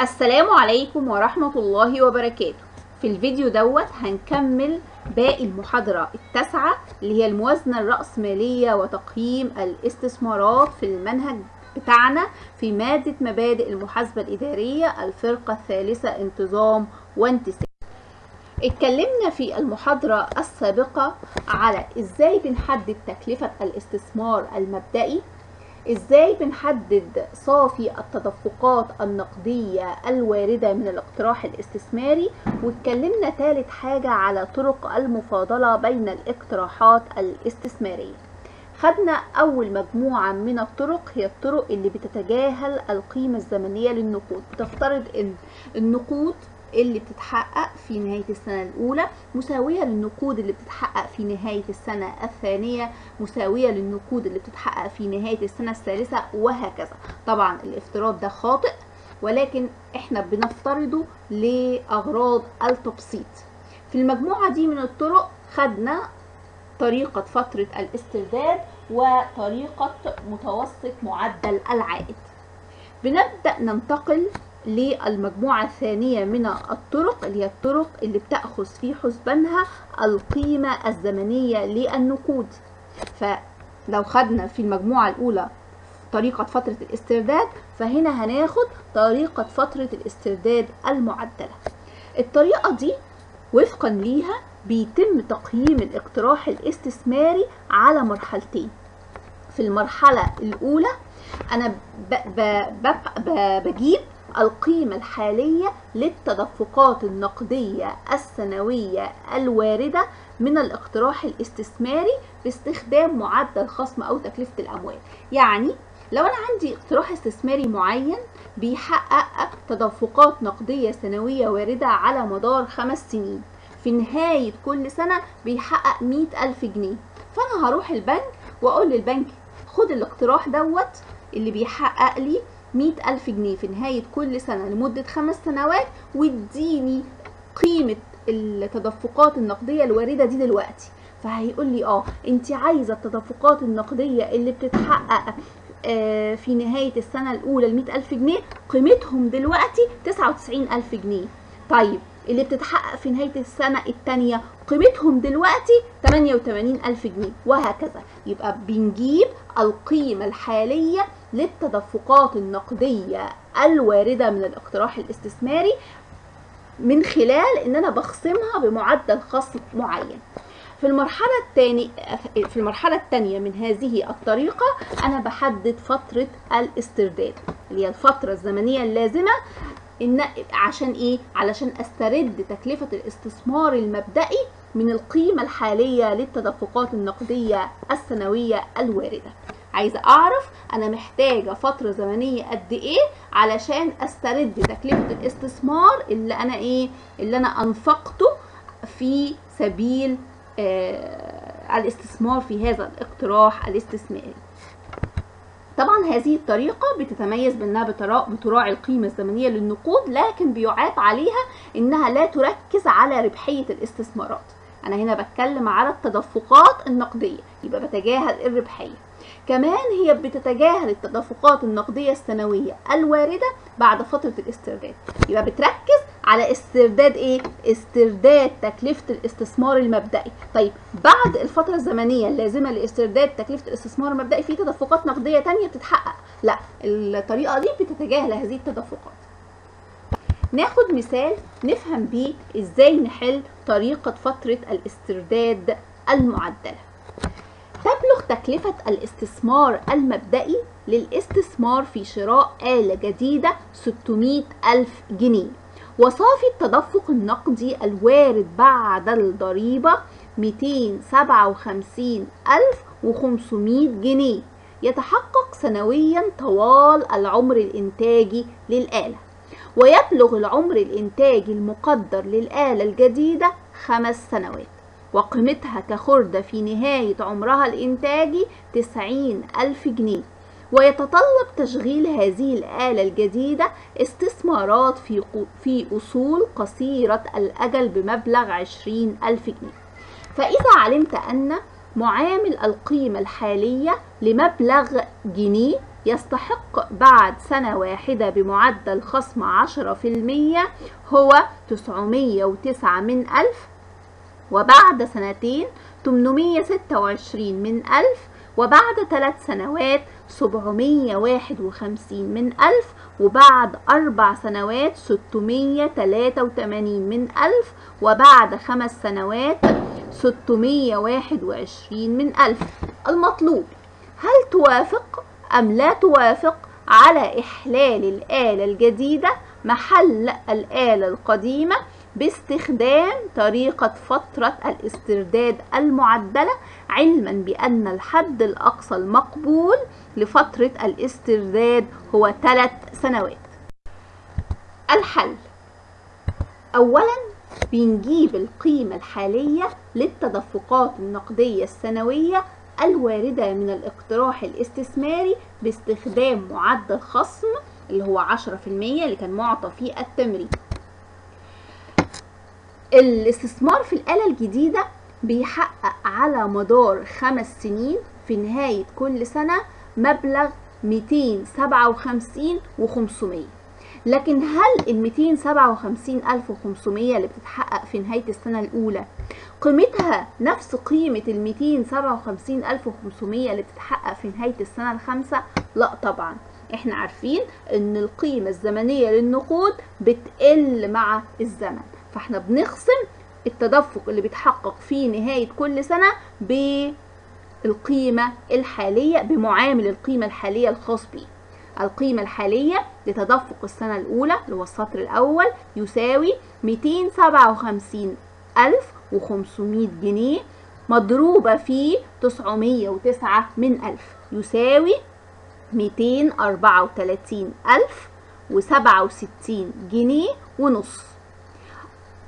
السلام عليكم ورحمة الله وبركاته. في الفيديو دوت هنكمل باقي المحاضرة التاسعة اللي هي الموازنة الرأسمالية وتقييم الاستثمارات في المنهج بتاعنا في مادة مبادئ المحاسبة الإدارية الفرقة الثالثة انتظام وانتساب. اتكلمنا في المحاضرة السابقة على إزاي بنحدد تكلفة الاستثمار المبدئي إزاي بنحدد صافي التدفقات النقدية الواردة من الاقتراح الاستثماري؟ واتكلمنا ثالث حاجة على طرق المفاضلة بين الاقتراحات الاستثمارية. خدنا أول مجموعة من الطرق هي الطرق اللي بتتجاهل القيمة الزمنية للنقود. بتفترض إن النقود اللي بتتحقق في نهاية السنة الأولى مساوية للنقود اللي بتتحقق في نهاية السنة الثانية مساوية للنقود اللي بتتحقق في نهاية السنة الثالثة وهكذا. طبعا الافتراض ده خاطئ ولكن إحنا بنفترضه لأغراض التبسيط. في المجموعة دي من الطرق خدنا طريقة فترة الاسترداد وطريقة متوسط معدل العائد. بنبدأ ننتقل للمجموعة الثانية من الطرق اللي هي الطرق اللي بتأخذ في حسبانها القيمة الزمنية للنقود. فلو خدنا في المجموعة الأولى طريقة فترة الاسترداد فهنا هناخد طريقة فترة الاسترداد المعدلة. الطريقة دي وفقا ليها بيتم تقييم الاقتراح الاستثماري على مرحلتين. في المرحلة الأولى أنا ب بجيب القيمة الحالية للتدفقات النقدية السنوية الواردة من الاقتراح الاستثماري باستخدام معدل خصم أو تكلفة الأموال. يعني لو أنا عندي اقتراح استثماري معين بيحقق تدفقات نقدية سنوية واردة على مدار خمس سنين في نهاية كل سنة بيحقق مئة ألف جنيه. فأنا هروح البنك وأقول للبنك خد الاقتراح دوت اللي بيحقق لي مئة ألف جنيه في نهاية كل سنة لمدة خمس سنوات واديني قيمة التدفقات النقدية الواردة دي دلوقتي. فهيقول لي آه انت عايزة التدفقات النقدية اللي بتتحقق آه في نهاية السنة الأولى المئة ألف جنيه قيمتهم دلوقتي تسعة وتسعين ألف جنيه. طيب اللي بتتحقق في نهاية السنة التانية قيمتهم دلوقتي 88 ألف جنيه وهكذا. يبقى بنجيب القيمة الحالية للتدفقات النقدية الواردة من الاقتراح الاستثماري من خلال إن أنا بخصمها بمعدل خصم معين في المرحلة الثانية في المرحلة الثانية من هذه الطريقة أنا بحدد فترة الاسترداد اللي هي الفترة الزمنية اللازمة إن عشان إيه؟ علشان أسترد تكلفة الاستثمار المبدئي من القيمة الحالية للتدفقات النقدية السنوية الواردة. عايزة أعرف أنا محتاجة فترة زمنية قد إيه علشان أسترد تكلفة الاستثمار اللي أنا إيه؟ اللي أنا أنفقته في سبيل آه الاستثمار في هذا الاقتراح الاستثماري. طبعا هذه الطريقة بتتميز بأنها بتراعي القيمة الزمنية للنقود لكن بيعاب عليها إنها لا تركز على ربحية الاستثمارات أنا هنا بتكلم على التدفقات النقدية يبقى بتجاهل الربحية. كمان هي بتتجاهل التدفقات النقدية السنوية الواردة بعد فترة الاسترداد. يبقى بتركز على استرداد إيه؟ استرداد تكلفة الاستثمار المبدئي. طيب بعد الفترة الزمنية اللازمة لاسترداد تكلفة الاستثمار المبدئي في تدفقات نقدية تانية بتتحقق. لا الطريقة دي بتتجاهل هذه التدفقات. ناخد مثال نفهم بيه إزاي نحل طريقة فترة الاسترداد المعدلة. تبلغ تكلفة الاستثمار المبدئي للاستثمار في شراء آلة جديدة 600 ألف جنيه. وصافي التدفق النقدي الوارد بعد الضريبة 257500 جنيه. يتحقق سنويا طوال العمر الإنتاجي للآلة. ويبلغ العمر الإنتاجي المقدر للآلة الجديدة خمس سنوات وقيمتها كخردة في نهاية عمرها الإنتاجي 90 ألف جنيه. ويتطلب تشغيل هذه الآلة الجديدة استثمارات في, في أصول قصيرة الأجل بمبلغ 20 ألف جنيه. فإذا علمت أن معامل القيمة الحالية لمبلغ جنيه يستحق بعد سنة واحدة بمعدل خصم 10% هو 909 من ألف وبعد سنتين 826 من ألف وبعد ثلاث سنوات 751 من ألف وبعد أربع سنوات 683 من ألف وبعد خمس سنوات 621 من ألف. المطلوب هل توافق؟ أم لا توافق على إحلال الآلة الجديدة محل الآلة القديمة باستخدام طريقة فترة الاسترداد المعدلة علما بأن الحد الأقصى المقبول لفترة الاسترداد هو ثلاث سنوات. الحل أولا بنجيب القيمة الحالية للتدفقات النقدية السنوية الواردة من الاقتراح الاستثماري باستخدام معدل خصم اللي هو 10% اللي كان معطى في التمرين. الاستثمار في الآلة الجديدة بيحقق على مدار خمس سنين في نهاية كل سنة مبلغ 257 و500 لكن هل ال 257500 اللي بتتحقق في نهاية السنة الأولى قيمتها نفس قيمة ال 257500 اللي بتتحقق في نهاية السنة الخامسة؟ لا طبعا. إحنا عارفين إن القيمة الزمنية للنقود بتقل مع الزمن. فإحنا بنخصم التدفق اللي بيتحقق في نهاية كل سنة بالقيمة الحالية بمعامل القيمة الحالية الخاص بيه. القيمة الحالية لتدفق السنة الأولى اللي هو السطر الأول يساوي 257500 جنيه مضروبة في 909 من ألف يساوي 234067 جنيه ونص.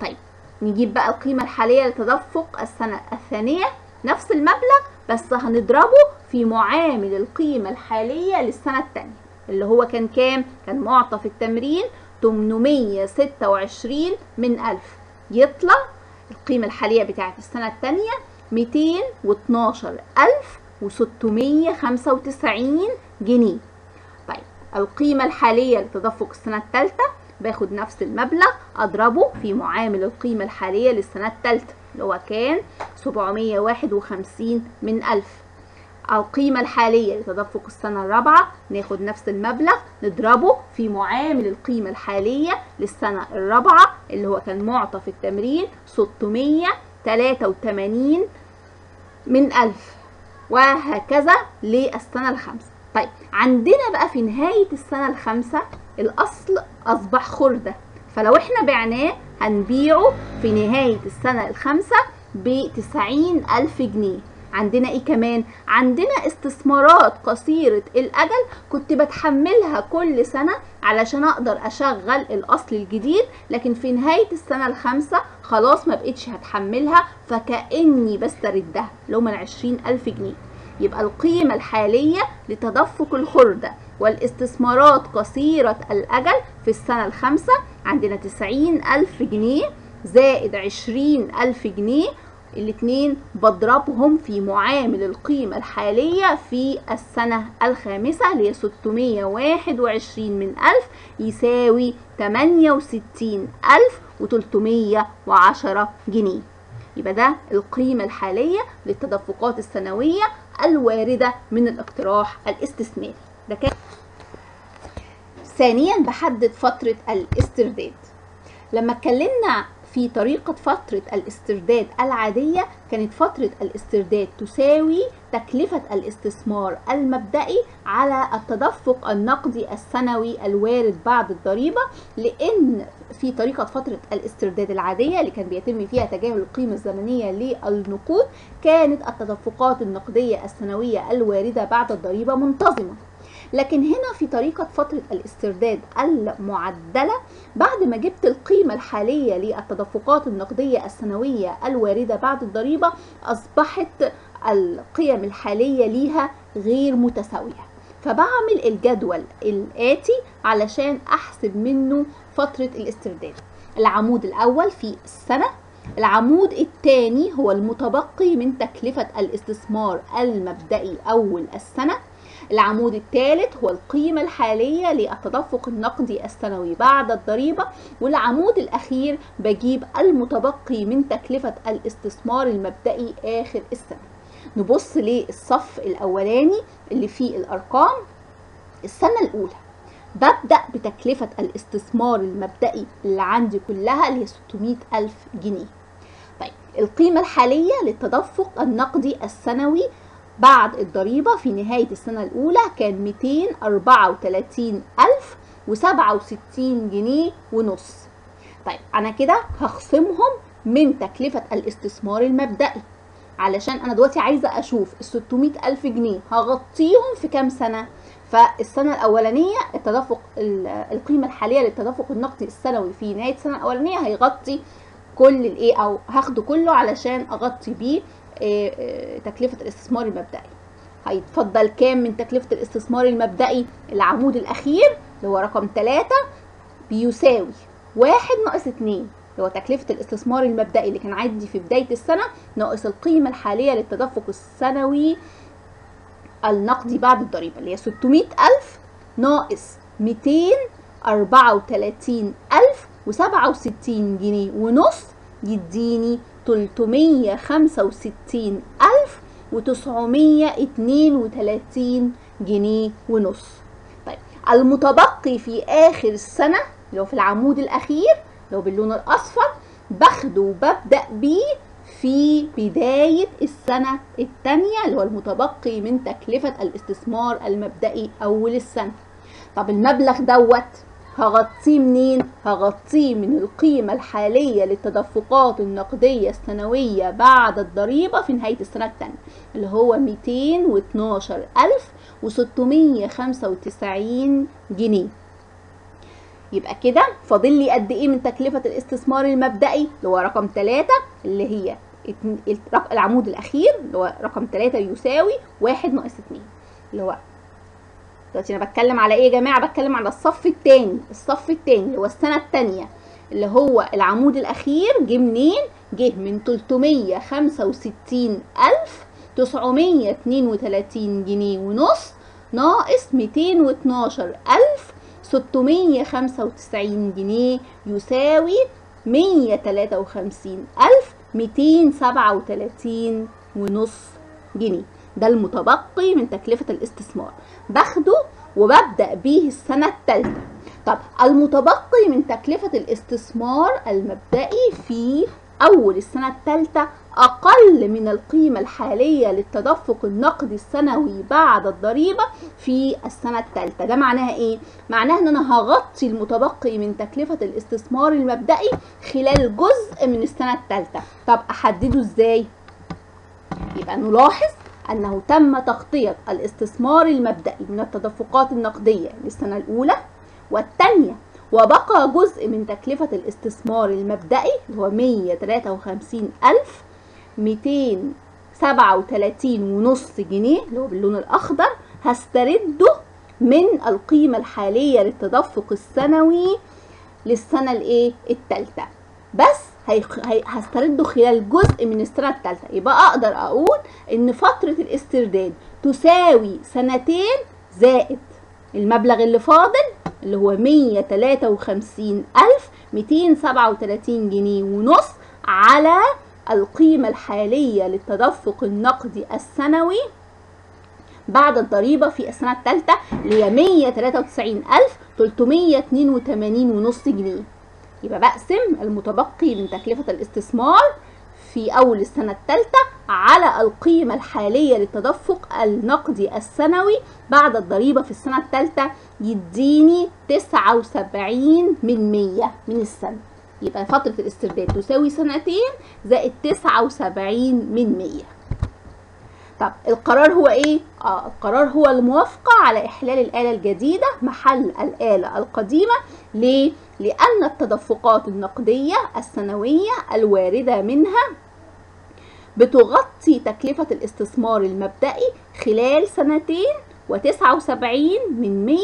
طيب نجيب بقى القيمة الحالية لتدفق السنة الثانية. نفس المبلغ بس هنضربه في معامل القيمة الحالية للسنة الثانية. اللي هو كان كام؟ كان معطى في التمرين 826 من ألف. يطلع القيمة الحالية بتاعت السنة الثانية 212695 جنيه. طيب القيمة الحالية لتدفق السنة الثالثة باخد نفس المبلغ أضربه في معامل القيمة الحالية للسنة الثالثة اللي هو كان 751 من ألف القيمة الحالية لتدفق السنة الرابعة ناخد نفس المبلغ نضربه في معامل القيمة الحالية للسنة الرابعة اللي هو كان معطى في التمرين 683 من ألف وهكذا للسنة الخامسة. طيب عندنا بقى في نهاية السنة الخامسة الأصل أصبح خردة. فلو إحنا بعناه هنبيعه في نهاية السنة الخامسة بتسعين ألف جنيه. عندنا إيه كمان؟ عندنا استثمارات قصيرة الأجل كنت بتحملها كل سنة علشان أقدر أشغل الأصل الجديد لكن في نهاية السنة الخامسة خلاص ما بقتش هتحملها فكأني بستردها لو من عشرين ألف جنيه. يبقى القيمة الحالية لتدفق الخردة والاستثمارات قصيرة الأجل في السنة الخامسة عندنا تسعين ألف جنيه زائد عشرين ألف جنيه الاتنين بضربهم في معامل القيمة الحالية في السنة الخامسة اللي هي 621 من ألف يساوي 68 ألف و310 جنيه. يبقى ده القيمة الحالية للتدفقات السنوية الواردة من الاقتراح الاستثماري. ده كان ثانيا بحدد فترة الاسترداد. لما اتكلمنا في طريقة فترة الاسترداد العادية كانت فترة الاسترداد تساوي تكلفة الاستثمار المبدئي على التدفق النقدي السنوي الوارد بعد الضريبة لأن في طريقة فترة الاسترداد العادية اللي كان بيتم فيها تجاهل القيمة الزمنية للنقود كانت التدفقات النقدية السنوية الواردة بعد الضريبة منتظمة. لكن هنا في طريقة فترة الاسترداد المعدلة بعد ما جبت القيمة الحالية للتدفقات النقدية السنوية الواردة بعد الضريبة أصبحت القيم الحالية ليها غير متساوية. فبعمل الجدول الآتي علشان أحسب منه فترة الاسترداد. العمود الأول في السنة العمود الثاني هو المتبقي من تكلفة الاستثمار المبدئي أول السنة العمود الثالث هو القيمة الحالية للتدفق النقدي السنوي بعد الضريبة والعمود الأخير بجيب المتبقي من تكلفة الاستثمار المبدئي آخر السنة. نبص للصف الأولاني اللي فيه الأرقام. السنة الأولى ببدأ بتكلفة الاستثمار المبدئي اللي عندي كلها اللي هي 600 ألف جنيه. طيب القيمة الحالية للتدفق النقدي السنوي بعد الضريبة في نهاية السنة الأولى كان 234 ألف و67 جنيه ونص. طيب أنا كده هخصمهم من تكلفة الاستثمار المبدئي. علشان أنا دلوقتي عايزة أشوف ال 600 ألف جنيه هغطيهم في كام سنة؟ فالسنة الأولانية التدفق القيمة الحالية للتدفق النقدي السنوي في نهاية السنة الأولانية هيغطي كل الإيه أو هاخده كله علشان أغطي بيه تكلفة الاستثمار المبدئي. هيتفضل كام من تكلفة الاستثمار المبدئي؟ العمود الأخير اللي هو رقم 3 بيساوي واحد ناقص اتنين. اللي هو تكلفة الاستثمار المبدئي اللي كان عندي في بداية السنة ناقص القيمة الحالية للتدفق السنوي النقدي بعد الضريبة اللي هي 600 ألف ناقص 234 ألف وسبعة جنيه ونص يديني 365 ألف وتسعمية اتنين وتلاتين جنيه ونص. طيب المتبقي في آخر السنة اللي هو في العمود الأخير اللي هو باللون الأصفر باخده وببدأ بيه في بداية السنة الثانية اللي هو المتبقي من تكلفة الاستثمار المبدئي أول السنة. طب المبلغ دوت هغطيه منين؟ هغطيه من القيمة الحالية للتدفقات النقدية السنوية بعد الضريبة في نهاية السنة الثانية اللي هو 212695 جنيه يبقى كده فاضل لي قد إيه من تكلفة الاستثمار المبدئي اللي هو رقم 3 اللي هي العمود الأخير اللي هو رقم 3 يساوي 1 ناقص 2 اللي هو دلوقتي أنا بتكلم على إيه يا جماعة؟ بتكلم على الصف الثاني الصف الثاني اللي هو السنة الثانية اللي هو العمود الأخير جه منين؟ جه من 360932 جنيه ونص ناقص 212695 جنيه يساوي 153237 ونص جنيه. ده المتبقي من تكلفة الاستثمار. باخده وببدأ بيه السنة الثالثة طب المتبقي من تكلفة الاستثمار المبدئي في أول السنة الثالثة أقل من القيمة الحالية للتدفق النقدي السنوي بعد الضريبة في السنة الثالثة ده معناها إيه؟ معناها إن أنا هغطي المتبقي من تكلفة الاستثمار المبدئي خلال جزء من السنة الثالثة طب أحدده إزاي؟ يبقى نلاحظ أنه تم تغطية الاستثمار المبدئي من التدفقات النقدية للسنة الأولى والثانية وبقى جزء من تكلفة الاستثمار المبدئي اللي هو 153 ألف 237 ونص جنيه اللي هو باللون الأخضر هسترده من القيمة الحالية للتدفق السنوي للسنة الإيه؟ التالتة بس هسترده خلال جزء من السنة الثالثة. يبقى أقدر أقول إن فترة الاسترداد تساوي سنتين زائد. المبلغ اللي فاضل اللي هو 153237 جنيه ونص على القيمة الحالية للتدفق النقدي السنوي بعد الضريبة في السنة الثالثة اللي هي 193382 ونص جنيه. يبقى بقسم المتبقي من تكلفة الاستثمار في أول السنة الثالثة على القيمة الحالية للتدفق النقدي السنوي بعد الضريبة في السنة الثالثة يديني 79 من 100 من السنة. يبقى فترة الاسترداد تساوي سنتين زائد 79 من 100 طب القرار هو إيه؟ آه القرار هو الموافقة على إحلال الآلة الجديدة محل الآلة القديمة ليه؟ لأن التدفقات النقدية السنوية الواردة منها بتغطي تكلفة الاستثمار المبدئي خلال سنتين و79 من 100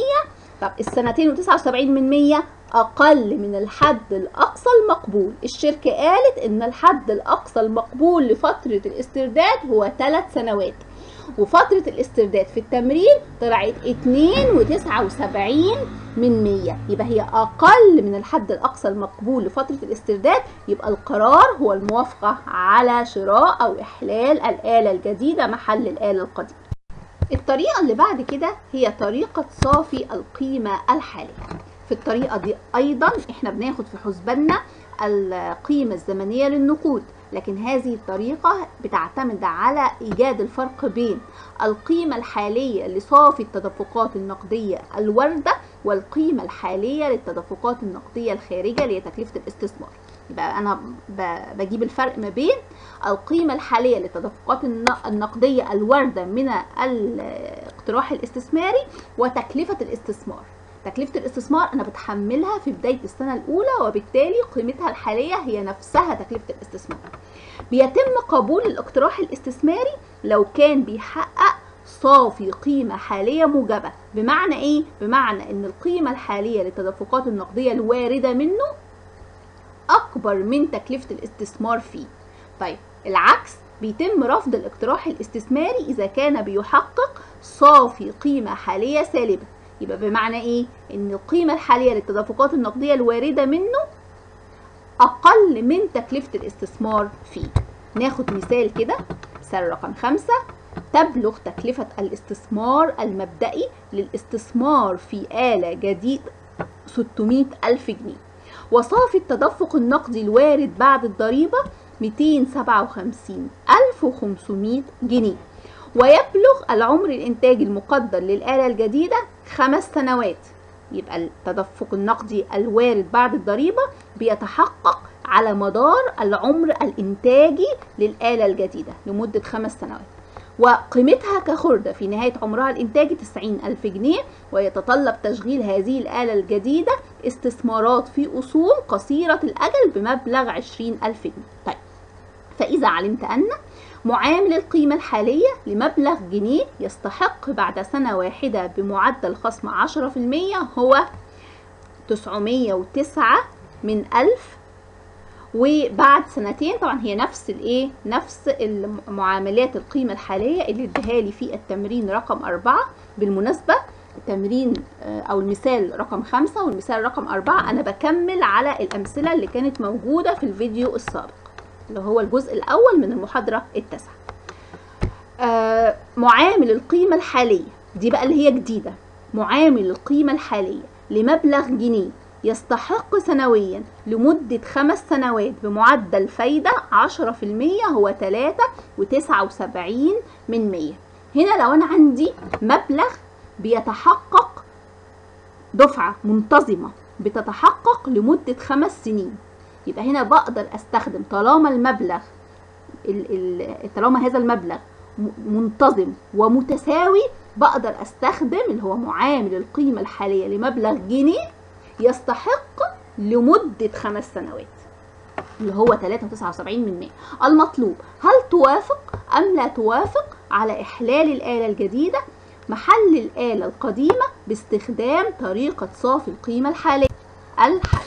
طب السنتين و79 من 100 أقل من الحد الأقصى المقبول. الشركة قالت إن الحد الأقصى المقبول لفترة الاسترداد هو 3 سنوات وفترة الاسترداد في التمرين طلعت 2.79 من 100 يبقى هي أقل من الحد الأقصى المقبول لفترة الاسترداد. يبقى القرار هو الموافقة على شراء أو إحلال الآلة الجديدة محل الآلة القديمة. الطريقة اللي بعد كده هي طريقة صافي القيمة الحالية. في الطريقة دي أيضا إحنا بناخد في حسباننا القيمة الزمنية للنقود لكن هذه الطريقة بتعتمد على إيجاد الفرق بين القيمة الحالية لصافي التدفقات النقدية الواردة والقيمة الحالية للتدفقات النقدية الخارجة اللي هي تكلفة الاستثمار. يبقى أنا بجيب الفرق ما بين القيمة الحالية للتدفقات النقدية الواردة من الاقتراح الاستثماري وتكلفة الاستثمار. تكلفة الاستثمار أنا بتحملها في بداية السنة الأولى وبالتالي قيمتها الحالية هي نفسها تكلفة الاستثمار. بيتم قبول الاقتراح الاستثماري لو كان بيحقق صافي قيمة حالية موجبة. بمعنى إيه؟ بمعنى إن القيمة الحالية للتدفقات النقدية الواردة منه أكبر من تكلفة الاستثمار فيه. طيب العكس بيتم رفض الاقتراح الاستثماري إذا كان بيحقق صافي قيمة حالية سالبة. يبقى بمعنى إيه؟ إن القيمة الحالية للتدفقات النقدية الواردة منه أقل من تكلفة الاستثمار فيه. ناخد مثال كده مثال رقم خمسة تبلغ تكلفة الاستثمار المبدئي للاستثمار في آلة جديدة 600 ألف جنيه. وصافي التدفق النقدي الوارد بعد الضريبة 257500 جنيه. ويبلغ العمر الإنتاجي المقدر للآلة الجديدة خمس سنوات. يبقى التدفق النقدي الوارد بعد الضريبة بيتحقق على مدار العمر الإنتاجي للآلة الجديدة لمدة خمس سنوات. وقيمتها كخردة في نهاية عمرها الإنتاجي 90 ألف جنيه ويتطلب تشغيل هذه الآلة الجديدة استثمارات في أصول قصيرة الأجل بمبلغ 20 ألف جنيه. طيب فإذا علمت أن معامل القيمة الحالية لمبلغ جنيه يستحق بعد سنة واحدة بمعدل خصم 10% هو 909 من ألف. وبعد سنتين طبعا هي نفس الإيه؟ نفس المعاملات القيمة الحالية اللي اديها لي في التمرين رقم أربعة. بالمناسبة التمرين أو المثال رقم خمسة والمثال رقم أربعة أنا بكمل على الأمثلة اللي كانت موجودة في الفيديو السابق. اللي هو الجزء الأول من المحاضرة التاسعة. آه معامل القيمة الحالية. دي بقى اللي هي جديدة. معامل القيمة الحالية لمبلغ جنيه يستحق سنويا لمدة خمس سنوات بمعدل فايدة عشرة في المية هو تلاتة وتسعة وسبعين من مية. هنا لو أنا عندي مبلغ بيتحقق دفعة منتظمة بتتحقق لمدة خمس سنين. يبقى هنا بقدر أستخدم طالما المبلغ طالما هذا المبلغ منتظم ومتساوي بقدر أستخدم اللي هو معامل القيمة الحالية لمبلغ جنيه يستحق لمدة خمس سنوات اللي هو 3.79 من 100 المطلوب هل توافق أم لا توافق على إحلال الآلة الجديدة؟ محل الآلة القديمة باستخدام طريقة صافي القيمة الحالية. الحل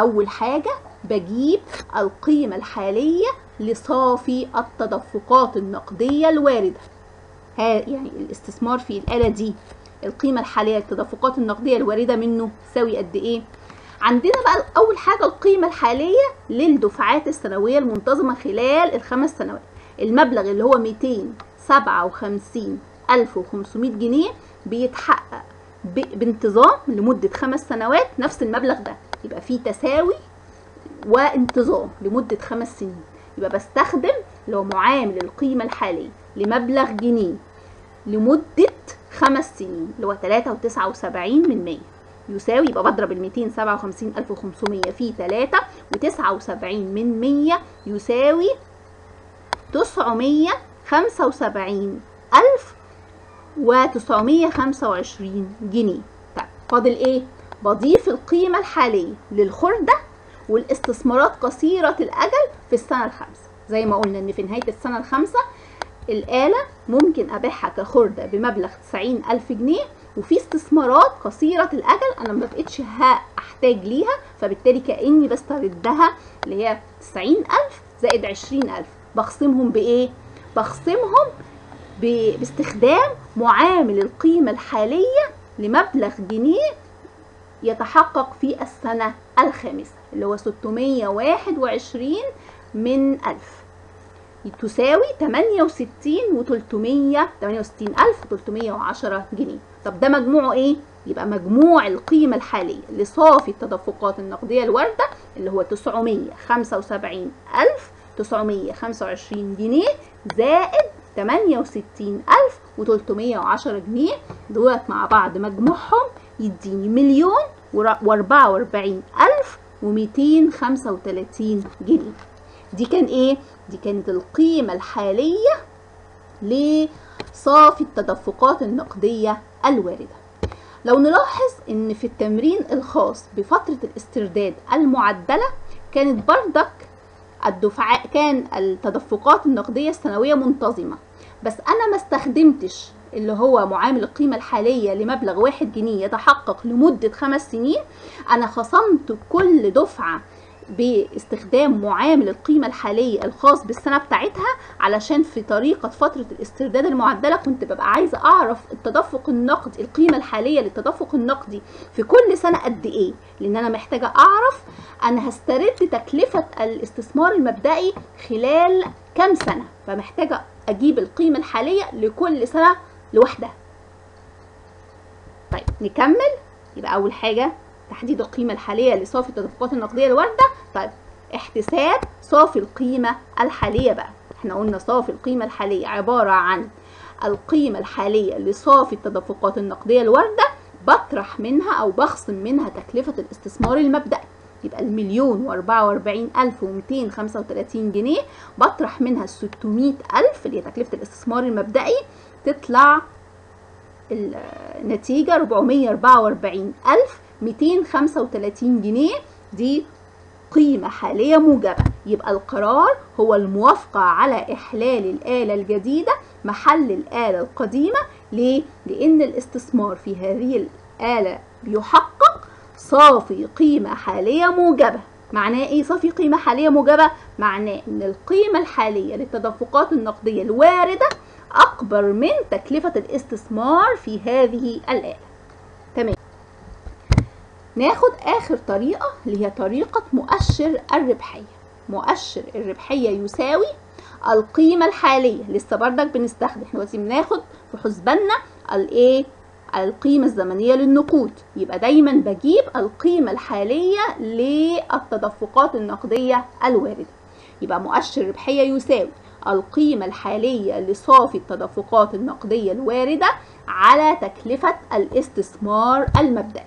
أول حاجة بجيب القيمة الحالية لصافي التدفقات النقدية الواردة. يعني الاستثمار في الآلة دي القيمة الحالية للتدفقات النقدية الواردة منه تساوي قد إيه؟ عندنا بقى أول حاجة القيمة الحالية للدفعات السنوية المنتظمة خلال الخمس سنوات. المبلغ اللي هو 257 1500 جنيه بيتحقق بانتظام لمدة خمس سنوات نفس المبلغ ده. يبقى في تساوي وانتظام لمدة خمس سنين. يبقى بستخدم اللي هو معامل القيمة الحالية لمبلغ جنيه لمدة خمس سنين اللي هو تلاتة وتسعة وسبعين من مية. يساوي يبقى بضرب ال 257 في 3 و79 من 100 يساوي 975 ألف و925 جنيه. طيب فاضل إيه؟ بضيف القيمة الحالية للخردة والاستثمارات قصيرة الأجل في السنة الخامسة زي ما قلنا إن في نهاية السنة الخامسة الآلة ممكن أبيعها كخردة بمبلغ 90 ألف جنيه وفي استثمارات قصيرة الأجل أنا ما بقتش هحتاج ليها فبالتالي كأني بستردها اللي هي 90 ألف زائد 20 ألف بخصمهم بإيه؟ بخصمهم باستخدام معامل القيمة الحالية لمبلغ جنيه يتحقق في السنة الخامسة اللي هو 621 من ألف. تساوي 68 و 300 68 ألف 310 جنيه. طب ده مجموعه إيه؟ يبقى مجموع القيمة الحالية لصافي التدفقات النقدية الواردة اللي هو 975 ألف 925 جنيه زائد 68 ألف و 310 جنيه. دولت مع بعض مجموعهم يديني مليون وأربعة وأربعين ألف وميتين خمسة وتلاتين جنيه. دي كان إيه؟ دي كانت القيمة الحالية لصافي التدفقات النقدية الواردة. لو نلاحظ إن في التمرين الخاص بفترة الاسترداد المعدلة كانت بردك الدفعاء كان التدفقات النقدية السنوية منتظمة. بس أنا ما استخدمتش اللي هو معامل القيمة الحالية لمبلغ واحد جنيه يتحقق لمدة خمس سنين أنا خصمت كل دفعة باستخدام معامل القيمة الحالية الخاص بالسنة بتاعتها علشان في طريقة فترة الاسترداد المعدلة كنت ببقى عايزة أعرف التدفق النقدي القيمة الحالية للتدفق النقدي في كل سنة قد إيه لأن أنا محتاجة أعرف أنا هسترد تكلفة الاستثمار المبدئي خلال كام سنة فمحتاجة أجيب القيمة الحالية لكل سنة لوحدها. طيب نكمل. يبقى أول حاجة تحديد القيمة الحالية لصافي التدفقات النقدية الواردة. طيب احتساب صافي القيمة الحالية بقى. إحنا قلنا صافي القيمة الحالية عبارة عن القيمة الحالية لصافي التدفقات النقدية الواردة بطرح منها أو بخصم منها تكلفة الاستثمار المبدئي. يبقى المليون وأربعة وأربعين ألف ومتين خمسة وتلاتين جنيه بطرح منها الستمية ألف اللي هي تكلفة الاستثمار المبدئي تطلع النتيجة ربعمية أربعة وأربعين ألف 235 جنيه دي قيمة حالية موجبة يبقى القرار هو الموافقة على إحلال الآلة الجديدة محل الآلة القديمة ليه؟ لأن الاستثمار في هذه الآلة بيحقق صافي قيمة حالية موجبة معناه إيه صافي قيمة حالية موجبة؟ معناه إن القيمة الحالية للتدفقات النقدية الواردة أكبر من تكلفة الاستثمار في هذه الآلة. تمام. ناخد آخر طريقة اللي هي طريقة مؤشر الربحية. مؤشر الربحية يساوي القيمة الحالية. لسه بردك بنستخدم إحنا دلوقتي بناخد في حسباننا الايه القيمة الزمنية للنقود. يبقى دايما بجيب القيمة الحالية للتدفقات النقدية الواردة. يبقى مؤشر الربحية يساوي القيمة الحالية لصافي التدفقات النقدية الواردة على تكلفة الاستثمار المبدئي.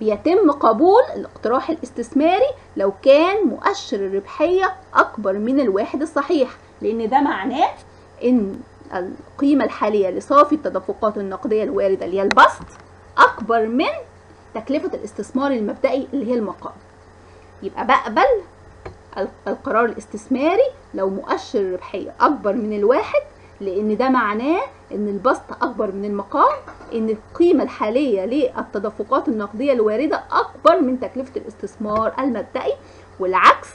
بيتم قبول الاقتراح الاستثماري لو كان مؤشر الربحية أكبر من الواحد الصحيح لأن ده معناه إن القيمة الحالية لصافي التدفقات النقدية الواردة اللي هي البسط أكبر من تكلفة الاستثمار المبدئي اللي هي المقام يبقى بقبل القرار الاستثماري لو مؤشر الربحية أكبر من الواحد لأن ده معناه إن البسط أكبر من المقام إن القيمة الحالية للتدفقات النقدية الواردة أكبر من تكلفة الاستثمار المبدئي والعكس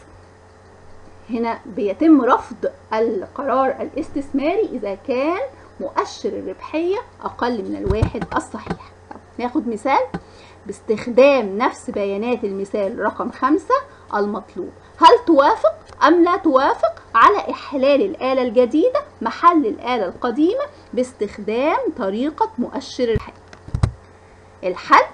هنا بيتم رفض القرار الاستثماري إذا كان مؤشر الربحية أقل من الواحد الصحيح. ناخد مثال؟ باستخدام نفس بيانات المثال رقم خمسة المطلوب. هل توافق أم لا توافق على إحلال الآلة الجديدة محل الآلة القديمة باستخدام طريقة مؤشر الربحية؟ الحل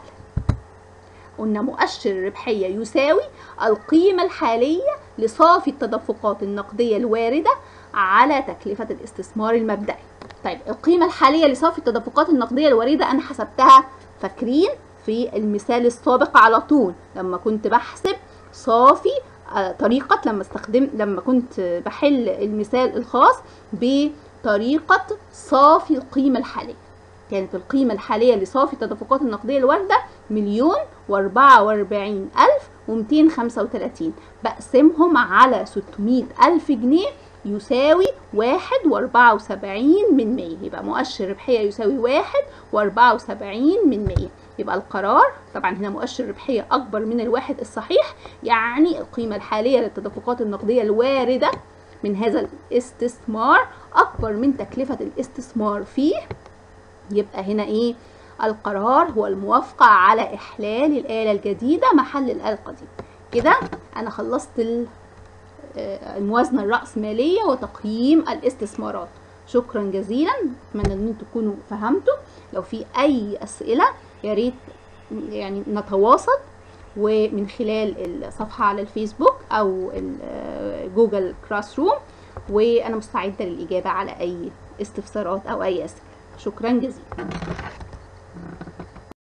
قلنا مؤشر الربحية يساوي القيمة الحالية لصافي التدفقات النقدية الواردة على تكلفة الاستثمار المبدئي. طيب القيمة الحالية لصافي التدفقات النقدية الواردة أنا حسبتها فاكرين في المثال السابق على طول. لما كنت بحسب صافي طريقة لما استخدم لما كنت بحل المثال الخاص بطريقة صافي القيمة الحالية. كانت القيمة الحالية لصافي التدفقات النقدية الواردة مليون وأربعة وأربعين ألف ومتين خمسة وتلاتين بقسمهم على ستمية ألف جنيه يساوي واحد وأربعة وسبعين من مية يبقى مؤشر ربحية يساوي واحد وأربعة وسبعين من مية يبقى القرار. طبعا هنا مؤشر الربحية أكبر من الواحد الصحيح يعني القيمة الحالية للتدفقات النقدية الواردة من هذا الاستثمار أكبر من تكلفة الاستثمار فيه. يبقى هنا إيه؟ القرار هو الموافقة على إحلال الآلة الجديدة محل الآلة القديمة كده أنا خلصت الموازنة الرأسمالية وتقييم الاستثمارات. شكرا جزيلا أتمنى أن أنتم تكونوا فهمتوا. لو في أي أسئلة يا ريت يعني نتواصل ومن خلال الصفحة على الفيسبوك أو جوجل classroom وأنا مستعدة للإجابة على أي استفسارات أو أي أسئلة. شكرا جزيلا.